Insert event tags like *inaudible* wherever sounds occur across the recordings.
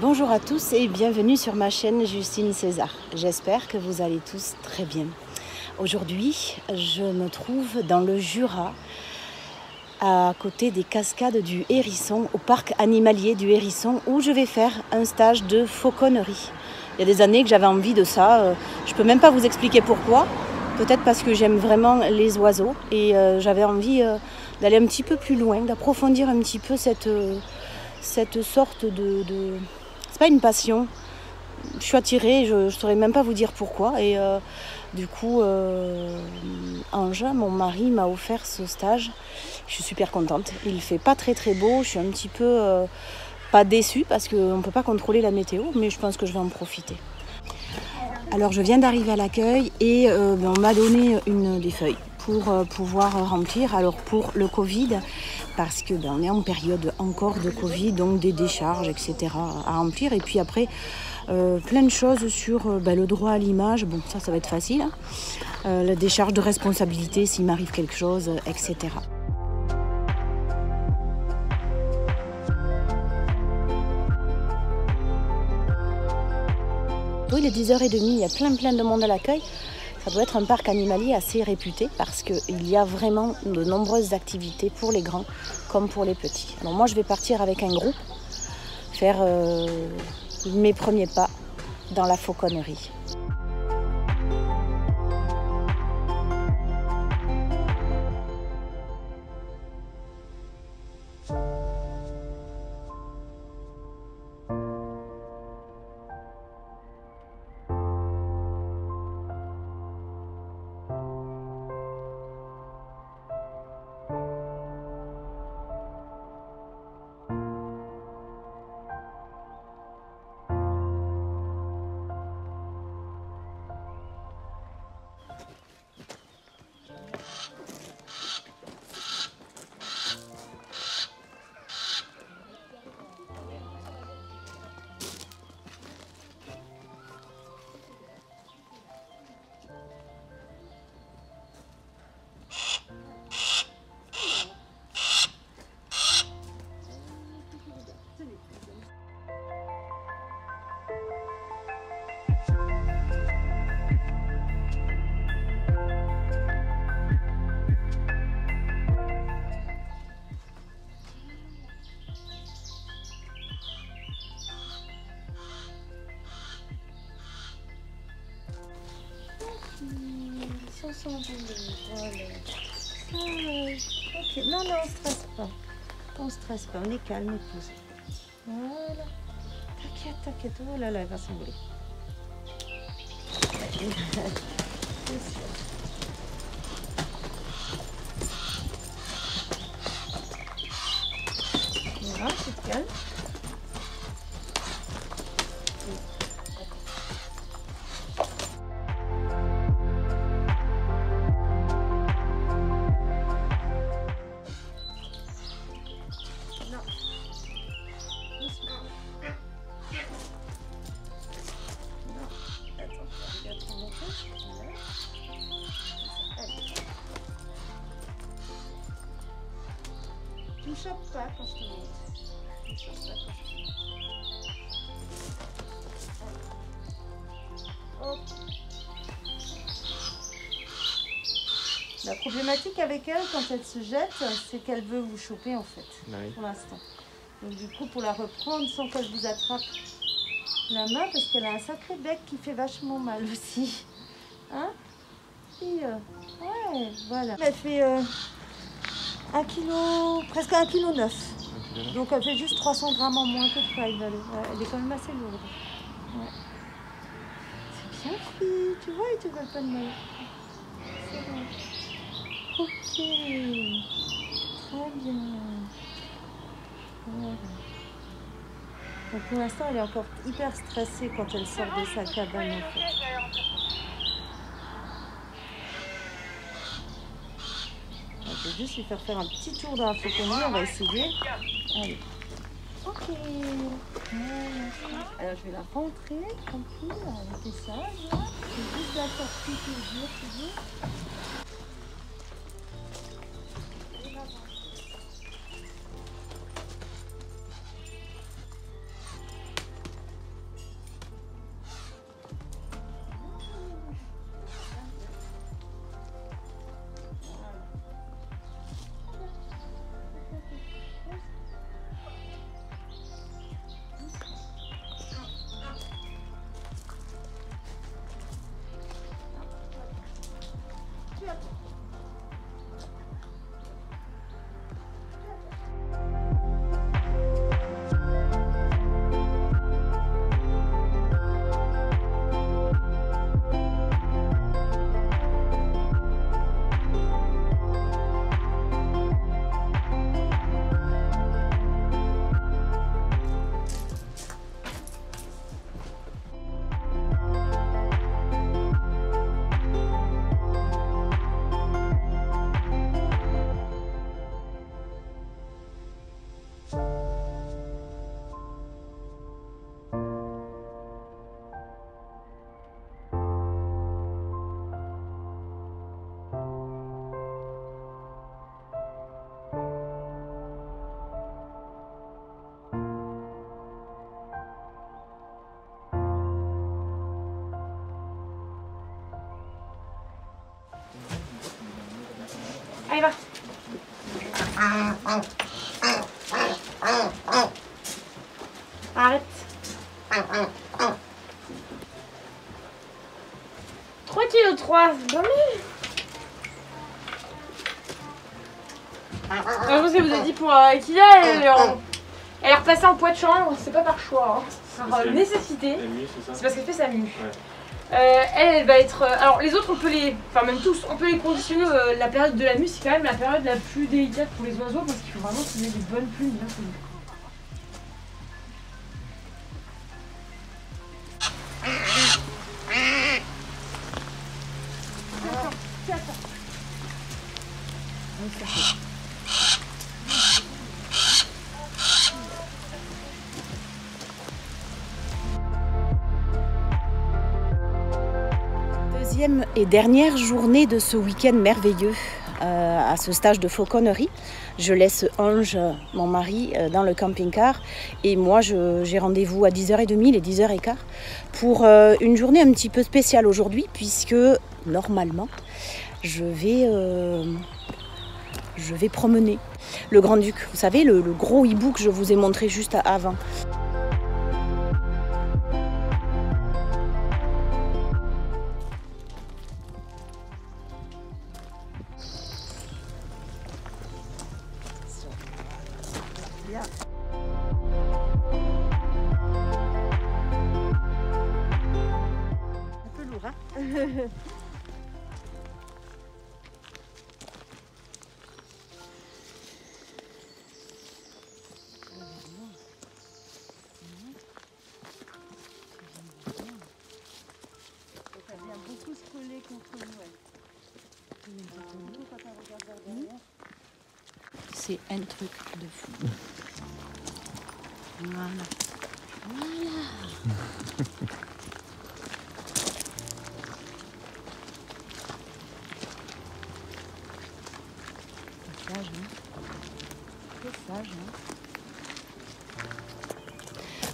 Bonjour à tous et bienvenue sur ma chaîne Justine César. J'espère que vous allez tous très bien. Aujourd'hui, je me trouve dans le Jura, à côté des cascades du Hérisson, au parc animalier du Hérisson, où je vais faire un stage de fauconnerie. Il y a des années que j'avais envie de ça. euh, Je ne peux même pas vous expliquer pourquoi. Peut-être parce que j'aime vraiment les oiseaux et euh, j'avais envie euh, d'aller un petit peu plus loin, d'approfondir un petit peu cette, euh, sorte de. C'est pas une passion. Je suis attirée, je ne saurais même pas vous dire pourquoi. Et du coup, Ange, mon mari, m'a offert ce stage. Je suis super contente. Il fait pas très très beau. Je suis un petit peu pas déçue parce qu'on ne peut pas contrôler la météo, mais je pense que je vais en profiter. Alors je viens d'arriver à l'accueil et euh, ben, on m'a donné une des feuilles pour euh, pouvoir remplir. Alors pour le Covid, parce que ben, on est en période encore de Covid, donc des décharges, etc. à remplir. Et puis après, euh, plein de choses sur ben, le droit à l'image. Bon, ça, ça va être facile. hein. La décharge de responsabilité s'il m'arrive quelque chose, etc. Il est 10h30, il y a plein plein de monde à l'accueil. Ça doit être un parc animalier assez réputé parce qu'il y a vraiment de nombreuses activités pour les grands comme pour les petits. Alors moi je vais partir avec un groupe, faire euh, mes premiers pas dans la fauconnerie. Ok, non, non, on stresse pas. On stresse pas, on est calme et posé. Voilà. T'inquiète, t'inquiète. Oh là là, elle va s'envoler. *laughs* La problématique avec elle, quand elle se jette, c'est qu'elle veut vous choper en fait pour l'instant. Donc du coup, pour la reprendre sans qu'elle vous attrape la main, parce qu'elle a un sacré bec qui fait vachement mal aussi. Hein Puis, euh, Ouais, voilà. Elle fait euh, un kilo, presque un kilo neuf. Donc elle fait juste 300 grammes en moins que Valley. Ouais, elle est quand même assez lourde. Ouais. C'est bien fille, tu vois, ils te veulent pas de mal. C'est bon. Ok. Très bien. Donc pour l'instant, elle est encore hyper stressée quand elle sort de sa cabane. Je vais juste lui faire faire un petit tour dans la fauconnerie. On va essayer. Allez. Ok. Alors je vais la rentrer tranquille. Elle était sage. Je vais juste la sortir toujours, toujours. Va. Arrête. 3 kg 3, c'est pas mal. je pense qu'elle vous a dit pour euh, Kia, elle, est repassée en poids de chambre, c'est pas par choix, hein. c'est par euh, nécessité. C'est parce qu'elle fait sa mue. Euh, elle, va être. euh, alors les autres, on peut les. Enfin, même tous, on peut les conditionner. euh, la période de la mue, c'est quand même la période la plus délicate pour les oiseaux parce qu'il faut vraiment qu'ils aient des bonnes plumes bien connues. Et dernière journée de ce week-end merveilleux euh, à ce stage de fauconnerie. Je laisse Ange, mon mari, euh, dans le camping-car et moi j'ai rendez-vous à 10h30, les 10h15 pour euh, une journée un petit peu spéciale aujourd'hui puisque normalement je vais, je vais promener le Grand-Duc. Vous savez, le, le gros hibou que je vous ai montré juste avant. C'est un truc de fou. Voilà. Voilà.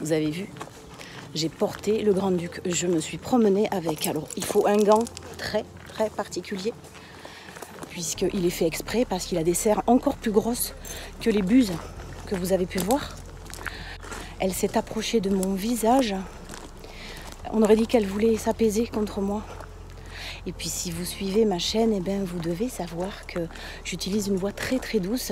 Vous avez vu j'ai porté le Grand-Duc. Je me suis promenée avec. Alors, il faut un gant très, très particulier, puisqu'il est fait exprès, parce qu'il a des serres encore plus grosses que les buses que vous avez pu voir. Elle s'est approchée de mon visage. On aurait dit qu'elle voulait s'apaiser contre moi. Et puis si vous suivez ma chaîne, eh ben, vous devez savoir que j'utilise une voix très très douce.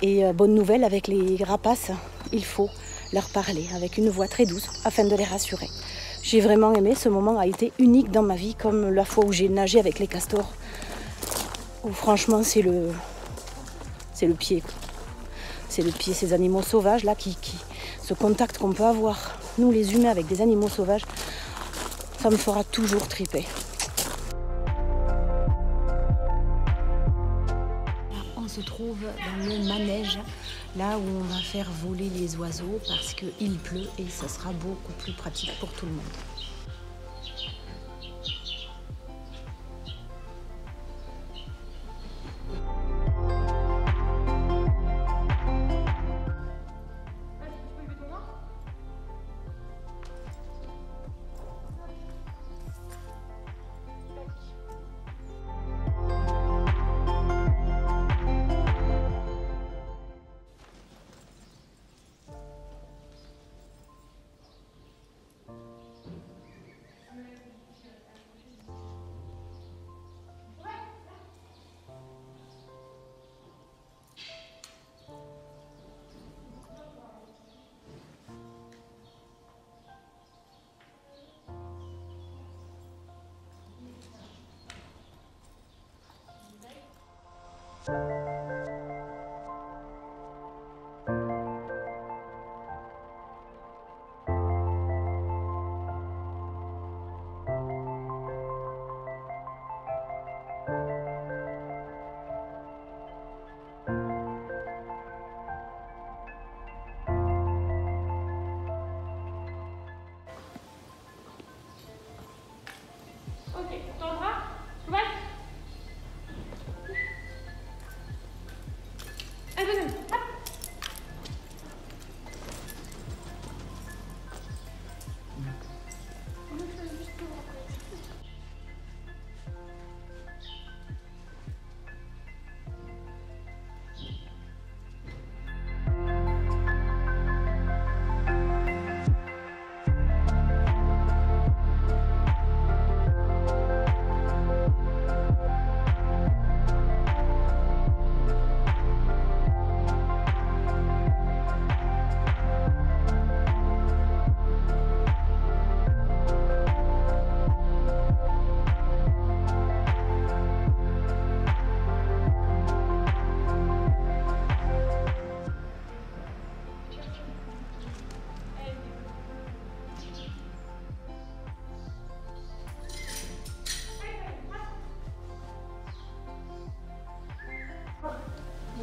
Et euh, bonne nouvelle avec les rapaces, il faut leur parler avec une voix très douce afin de les rassurer. J'ai vraiment aimé, ce moment a été unique dans ma vie, comme la fois où j'ai nagé avec les castors. Franchement c'est le. C'est le pied. C'est le pied, ces animaux sauvages là qui. qui ce contact qu'on peut avoir, nous les humains avec des animaux sauvages, ça me fera toujours triper. On se trouve dans le manège, là où on va faire voler les oiseaux parce qu'il pleut et ça sera beaucoup plus pratique pour tout le monde. Ok,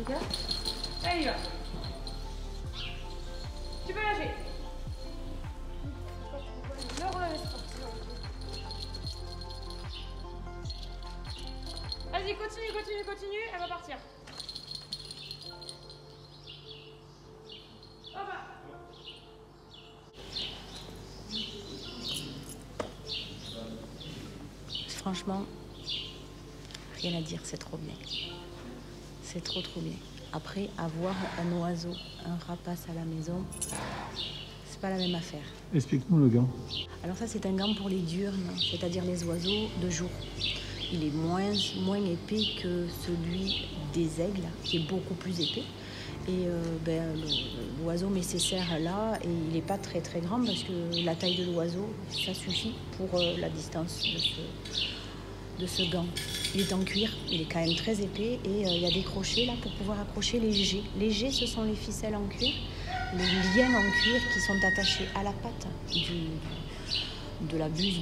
Ok Allez, il va. Tu peux lâcher. Vas-y, continue, continue, continue, elle va partir. Franchement, rien à dire, c'est trop bien. C'est trop trop bien. Après, avoir un oiseau, un rapace à la maison, c'est pas la même affaire. Explique-nous le gant. Alors ça, c'est un gant pour les diurnes, c'est-à-dire les oiseaux de jour. Il est moins, moins épais que celui des aigles, qui est beaucoup plus épais. Et euh, ben, l'oiseau met ses serres là et il n'est pas très très grand parce que la taille de l'oiseau, ça suffit pour euh, la distance de ce, de ce gant. Il est en cuir, il est quand même très épais et euh, il y a des crochets là pour pouvoir accrocher les G. Les G, ce sont les ficelles en cuir, les liens en cuir qui sont attachés à la patte de la buse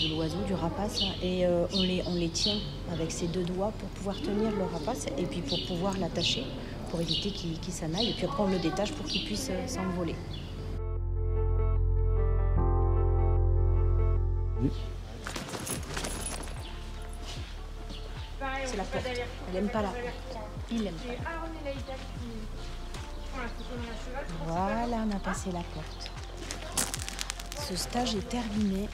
de l'oiseau, du rapace, et on, les, on les tient avec ses deux doigts pour pouvoir tenir le rapace et puis pour pouvoir l'attacher pour éviter qu'il s'en aille. Et puis après, on le détache pour qu'il puisse euh, s'envoler. C'est la porte. Elle n'aime pas la porte. Il aime pas. Voilà, on a passé la porte. Ce stage est terminé.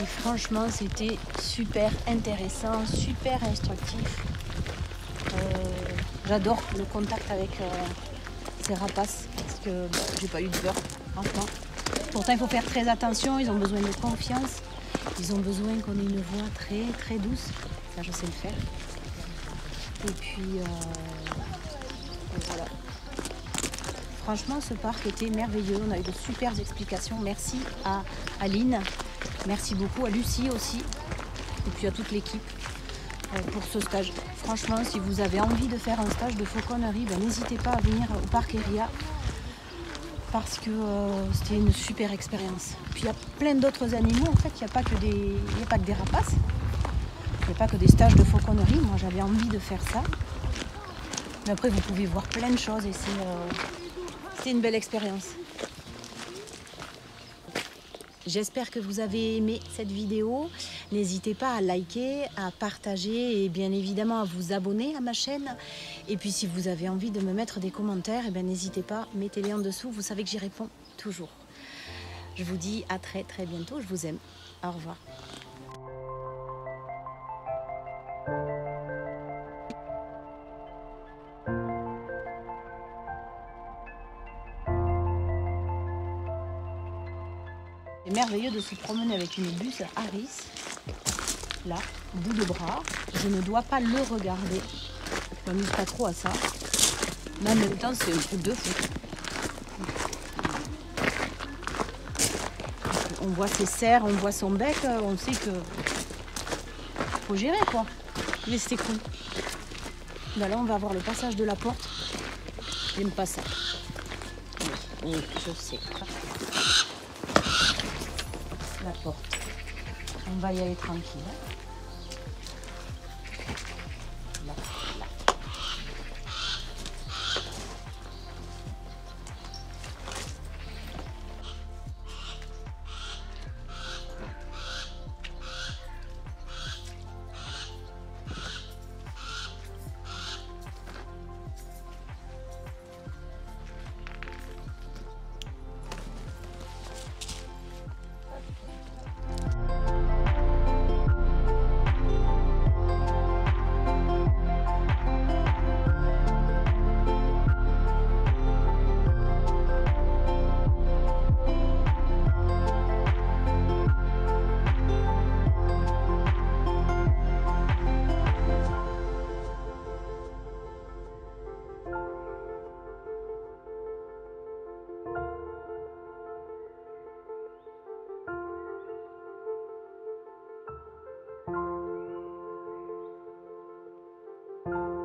Et franchement, c'était super intéressant, super instructif. Euh, J'adore le contact avec euh, ces rapaces parce que bah, j'ai pas eu de peur, franchement. Pourtant, il faut faire très attention, ils ont besoin de confiance, ils ont besoin qu'on ait une voix très très douce. Je sais le faire. Et puis, euh, voilà. Franchement, ce parc était merveilleux. On a eu de super explications. Merci à Aline. Merci beaucoup à Lucie aussi. Et puis à toute l'équipe. Euh, pour ce stage. Franchement, si vous avez envie de faire un stage de fauconnerie, ben, n'hésitez pas à venir au parc Eria parce que euh, c'était une super expérience. Puis il y a plein d'autres animaux, en fait, il n'y a, a pas que des rapaces, pas que des stages de fauconnerie. Moi, j'avais envie de faire ça. Mais après, vous pouvez voir plein de choses et c'est euh, une belle expérience. J'espère que vous avez aimé cette vidéo. N'hésitez pas à liker, à partager et bien évidemment à vous abonner à ma chaîne. Et puis si vous avez envie de me mettre des commentaires, eh n'hésitez pas, mettez-les en dessous. Vous savez que j'y réponds toujours. Je vous dis à très très bientôt. Je vous aime. Au revoir. C'est merveilleux de se promener avec une bus Harris, là, bout de bras. Je ne dois pas le regarder. Je m'amuse pas trop à ça. Mais en même temps, c'est un truc de fou. On voit ses serres, on voit son bec, on sait que faut gérer quoi. Mais c'était cool. Bah là, on va voir le passage de la porte. J'aime pas ça. Je sais On va y aller tranquille. You